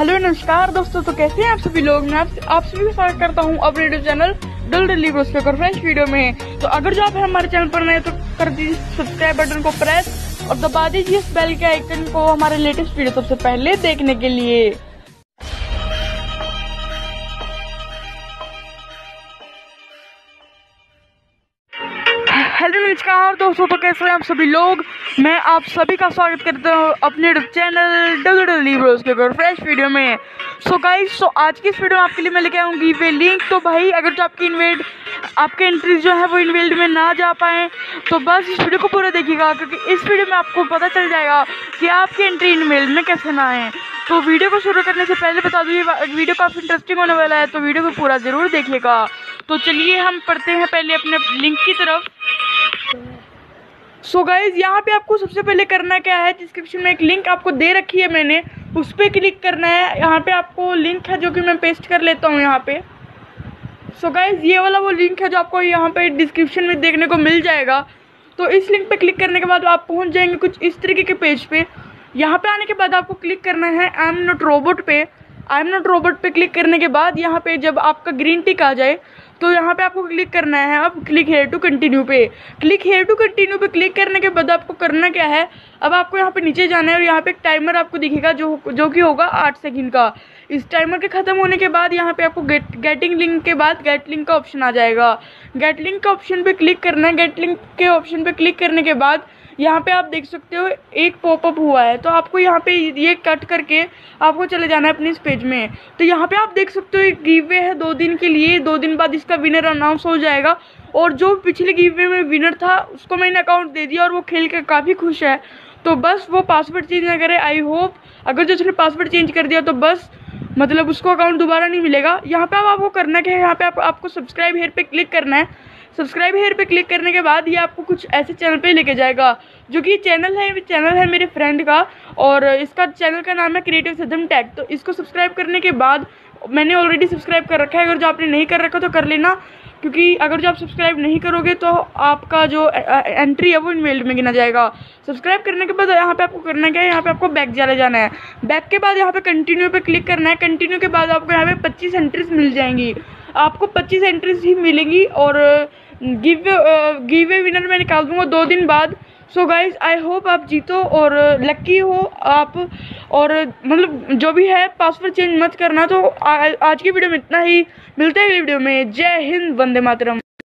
Hello नमस्कार दोस्तों तो कैसे हैं आप सभी लोग? मैं आप, सभी का स्वागत करता हूँ अपने यूट्यूब चैनल डल डेली पेपर फ्रेश वीडियो में। तो अगर जो आप हमारे चैनल पर नए तो कर दीजिए सब्सक्राइब बटन को प्रेस और दबा दीजिए इस बेल के आइकन को हमारे लेटेस्ट वीडियो सबसे पहले देखने के लिए। हेलो नमस्कार दोस्तों तो कैसे हैं आप सभी लोग? मैं आप सभी का स्वागत करता हूँ अपने चैनल डब्ल्यू लीब्रोस के ऊपर फ्रेश वीडियो में। सो गाइस सो आज की इस वीडियो में आपके लिए मैं लेके आऊँगी वे लिंक तो भाई, अगर जो आपकी इन्वेट आपके एंट्रीज जो है वो इन्वेल्ड में ना जा पाएँ तो बस इस वीडियो को पूरा देखिएगा, क्योंकि इस वीडियो में आपको पता चल जाएगा कि आपकी एंट्री इनवेल्ड में कैसे ना आए। तो वीडियो को शुरू करने से पहले बता दूँ वीडियो काफ़ी इंटरेस्टिंग होने वाला है तो वीडियो को पूरा ज़रूर देखिएगा। तो चलिए हम पढ़ते हैं पहले अपने लिंक की तरफ़। सो गाइज़ यहाँ पे आपको सबसे पहले करना क्या है? डिस्क्रिप्शन में एक लिंक आपको दे रखी है मैंने। उस पर क्लिक करना है। यहाँ पे आपको लिंक है जो कि मैं पेस्ट कर लेता हूँ यहाँ पे। सो so गाइज़ ये वाला वो लिंक है जो आपको यहाँ पे डिस्क्रिप्शन में देखने को मिल जाएगा। तो इस लिंक पे क्लिक करने के बाद आप पहुँच जाएँगे कुछ इस तरीके के पेज पे। यहाँ पे आने के बाद आपको क्लिक करना है आई एम नोट रोबोट पे। आई एम नोट रोबोट पे क्लिक करने के बाद यहाँ पे जब आपका ग्रीन टिक आ जाए तो यहाँ पे आपको क्लिक करना है। अब क्लिक हेयर टू कंटिन्यू पे। क्लिक हेयर टू कंटिन्यू पे क्लिक करने के बाद आपको करना क्या है? अब आपको यहाँ पे नीचे जाना है और यहाँ पे एक टाइमर आपको दिखेगा जो जो कि होगा आठ सेकंड का। इस टाइमर के ख़त्म होने के बाद यहाँ पे आपको गेट गेटिंग लिंक के बाद गेट लिंक का ऑप्शन आ जाएगा। गेट लिंक का ऑप्शन पे क्लिक करना है। गेट लिंक के ऑप्शन पे क्लिक करने के बाद यहाँ पे आप देख सकते हो एक पॉपअप हुआ है। तो आपको यहाँ पे ये कट करके आपको चले जाना है अपने इस पेज में। तो यहाँ पे आप देख सकते हो गिव वे है दो दिन के लिए। दो दिन बाद इसका विनर अनाउंस हो जाएगा। और जो पिछले गिव में विनर था उसको मैंने अकाउंट दे दिया और वो खेल कर काफ़ी खुश है। तो बस वो पासवर्ड चेंज ना करे। आई होप अगर जो उसने पासवर्ड चेंज कर दिया तो बस मतलब उसको अकाउंट दोबारा नहीं मिलेगा। यहाँ पे अब आपको करना क्या है? यहाँ पे आप, आपको सब्सक्राइब हेयर पे क्लिक करना है। सब्सक्राइब हेयर पे क्लिक करने के बाद ये आपको कुछ ऐसे चैनल पे लेके जाएगा, जो कि चैनल है चैनल है मेरे फ्रेंड का, और इसका चैनल का नाम है क्रिएटिव सदम टैग तो इसको सब्सक्राइब करने के बाद मैंने ऑलरेडी सब्सक्राइब कर रखा है, अगर जो आपने नहीं कर रखा तो कर लेना, क्योंकि अगर जो आप सब्सक्राइब नहीं करोगे तो आपका जो एंट्री है वो इनमेल्ड में गिना जाएगा। सब्सक्राइब करने के बाद यहाँ पे आपको करना क्या है, यहाँ पे आपको बैक जाने जाना है। बैक के बाद यहाँ पे कंटिन्यू पे क्लिक करना है कंटिन्यू के बाद आपको यहाँ पे पच्चीस एंट्रीज मिल जाएँगी। आपको पच्चीस एंट्रीज ही मिलेंगी और गिव गिव ए विनर मैं निकाल दूँगा दो दिन बाद। सो गाइज़ आई होप आप जीतो और लक्की हो आप। और मतलब जो भी है पासवर्ड चेंज मत करना। तो आ, आज की वीडियो में इतना ही। मिलते हैं वीडियो में। जय हिंद वंदे मातरम।